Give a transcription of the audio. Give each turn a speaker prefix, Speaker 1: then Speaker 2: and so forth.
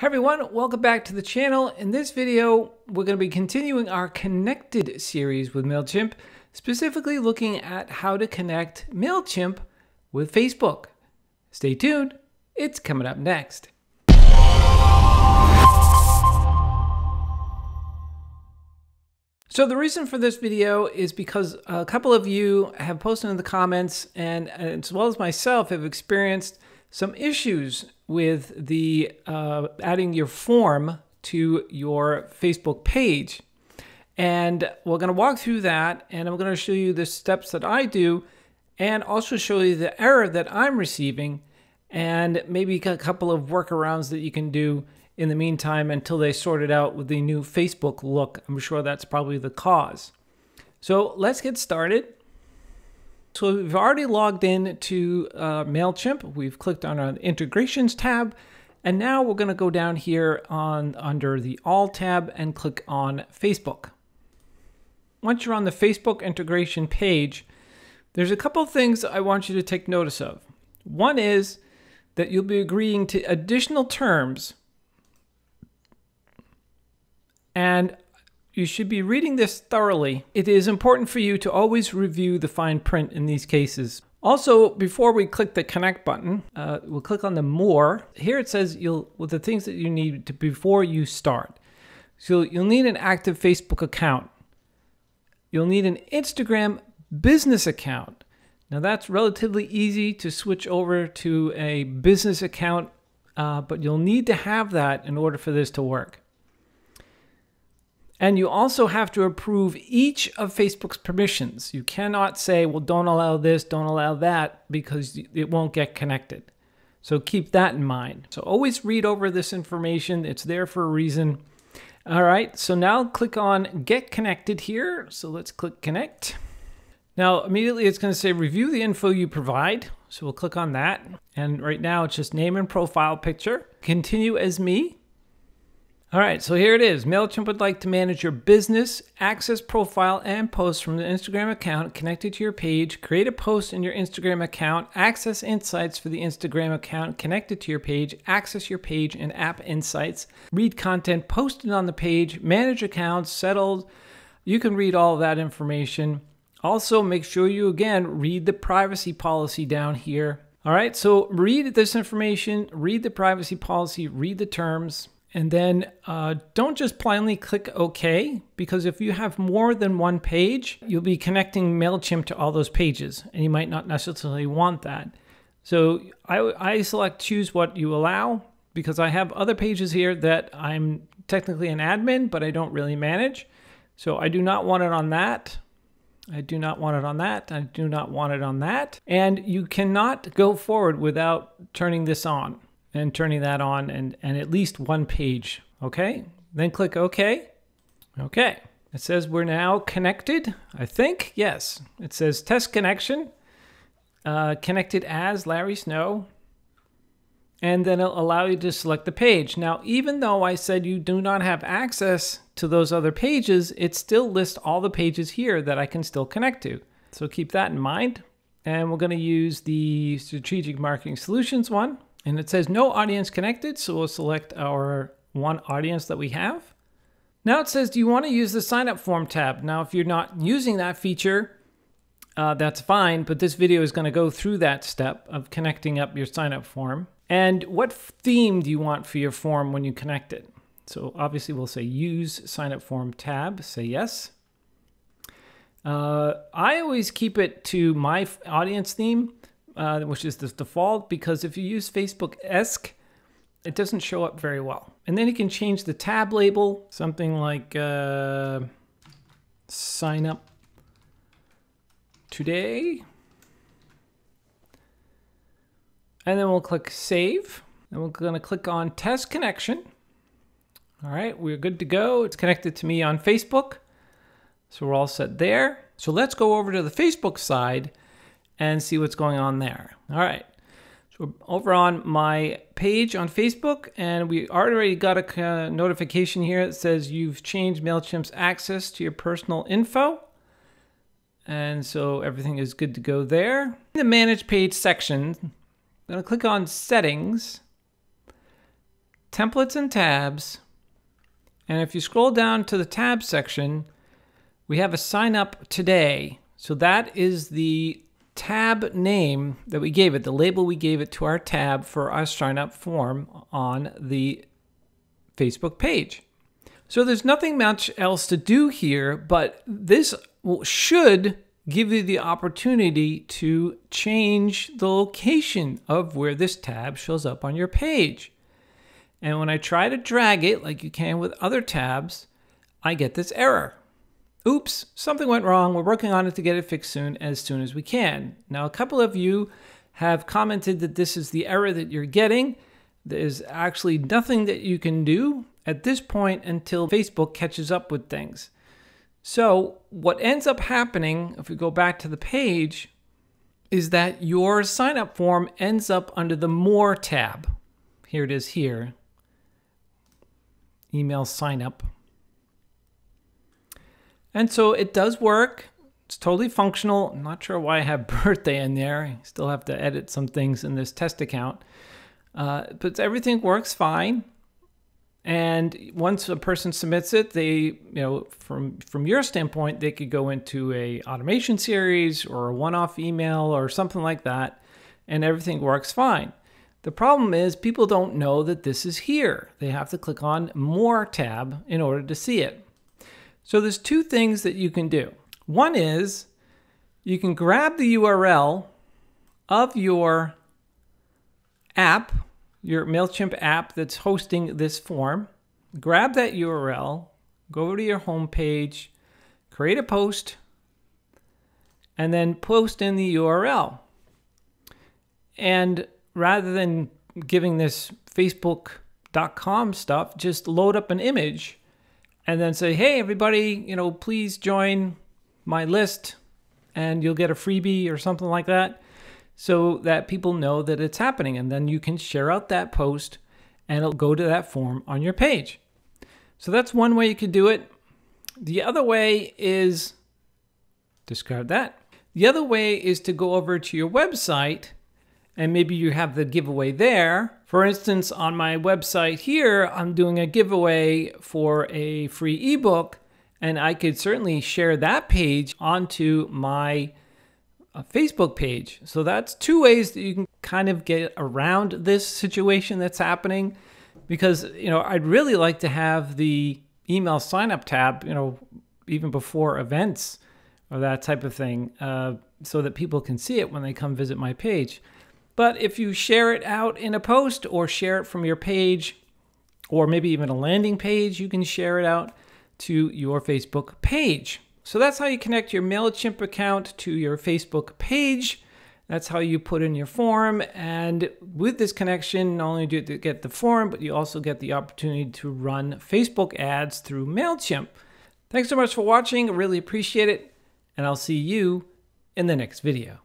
Speaker 1: Hey everyone, welcome back to the channel. In this video, we're going to be continuing our connected series with MailChimp, specifically looking at how to connect MailChimp with Facebook. Stay tuned, it's coming up next. So the reason for this video is because a couple of you have posted in the comments and as well as myself have experienced some issues with the uh, adding your form to your Facebook page. And we're going to walk through that and I'm going to show you the steps that I do and also show you the error that I'm receiving and maybe a couple of workarounds that you can do in the meantime until they sort it out with the new Facebook look. I'm sure that's probably the cause. So let's get started. So we've already logged in to uh, MailChimp. We've clicked on our integrations tab. And now we're going to go down here on under the All tab and click on Facebook. Once you're on the Facebook integration page, there's a couple things I want you to take notice of. One is that you'll be agreeing to additional terms and you should be reading this thoroughly. It is important for you to always review the fine print in these cases. Also, before we click the connect button, uh, we'll click on the more. Here it says you'll with the things that you need to before you start. So you'll need an active Facebook account. You'll need an Instagram business account. Now that's relatively easy to switch over to a business account, uh, but you'll need to have that in order for this to work. And you also have to approve each of Facebook's permissions. You cannot say, well, don't allow this, don't allow that, because it won't get connected. So keep that in mind. So always read over this information. It's there for a reason. All right, so now click on Get Connected here. So let's click Connect. Now, immediately it's going to say review the info you provide. So we'll click on that. And right now it's just name and profile picture. Continue as me. All right, so here it is. MailChimp would like to manage your business, access profile, and posts from the Instagram account connected to your page, create a post in your Instagram account, access insights for the Instagram account connected to your page, access your page and app insights, read content posted on the page, manage accounts, settled. You can read all that information. Also, make sure you again read the privacy policy down here. All right, so read this information, read the privacy policy, read the terms. And then uh, don't just blindly click OK, because if you have more than one page, you'll be connecting MailChimp to all those pages, and you might not necessarily want that. So I, I select choose what you allow, because I have other pages here that I'm technically an admin, but I don't really manage. So I do not want it on that. I do not want it on that. I do not want it on that. And you cannot go forward without turning this on and turning that on and, and at least one page. Okay, then click OK. Okay, it says we're now connected, I think. Yes, it says test connection, uh, connected as Larry Snow, and then it'll allow you to select the page. Now, even though I said you do not have access to those other pages, it still lists all the pages here that I can still connect to. So keep that in mind. And we're going to use the Strategic Marketing Solutions one. And it says no audience connected, so we'll select our one audience that we have. Now it says, do you want to use the sign up form tab? Now, if you're not using that feature, uh, that's fine, but this video is going to go through that step of connecting up your sign up form. And what theme do you want for your form when you connect it? So obviously we'll say use sign up form tab, say yes. Uh, I always keep it to my audience theme uh, which is the default, because if you use Facebook esque, it doesn't show up very well. And then you can change the tab label, something like uh, sign up today. And then we'll click save. And we're going to click on test connection. All right, we're good to go. It's connected to me on Facebook. So we're all set there. So let's go over to the Facebook side and see what's going on there. All right. So over on my page on Facebook, and we already got a uh, notification here that says you've changed MailChimp's access to your personal info. And so everything is good to go there. In the Manage Page section, I'm going to click on Settings. templates and tabs. And if you scroll down to the tab section, we have a sign up today. So that is the tab name that we gave it, the label we gave it to our tab for our sign up form on the Facebook page. So there's nothing much else to do here, but this should give you the opportunity to change the location of where this tab shows up on your page. And when I try to drag it like you can with other tabs, I get this error. Oops, something went wrong. We're working on it to get it fixed soon as soon as we can. Now, a couple of you have commented that this is the error that you're getting. There's actually nothing that you can do at this point until Facebook catches up with things. So, what ends up happening, if we go back to the page, is that your sign up form ends up under the More tab. Here it is here email sign up. And so it does work. It's totally functional. I'm not sure why I have birthday in there. I still have to edit some things in this test account. Uh, but everything works fine. And once a person submits it, they, you know, from from your standpoint, they could go into a automation series or a one-off email or something like that, and everything works fine. The problem is people don't know that this is here. They have to click on More tab in order to see it. So there's two things that you can do. One is you can grab the URL of your app your MailChimp app that's hosting this form, grab that URL, go to your home page, create a post, and then post in the URL. And rather than giving this Facebook.com stuff, just load up an image and then say, hey, everybody, you know, please join my list and you'll get a freebie or something like that so that people know that it's happening. And then you can share out that post and it'll go to that form on your page. So that's one way you could do it. The other way is discard that. The other way is to go over to your website and maybe you have the giveaway there. For instance, on my website here, I'm doing a giveaway for a free ebook, and I could certainly share that page onto my a Facebook page. So that's two ways that you can kind of get around this situation that's happening because you know I'd really like to have the email sign up tab, you know, even before events or that type of thing, uh, so that people can see it when they come visit my page. But if you share it out in a post or share it from your page, or maybe even a landing page, you can share it out to your Facebook page. So that's how you connect your MailChimp account to your Facebook page. That's how you put in your form. And with this connection, not only do you get the form, but you also get the opportunity to run Facebook ads through MailChimp. Thanks so much for watching. I really appreciate it. And I'll see you in the next video.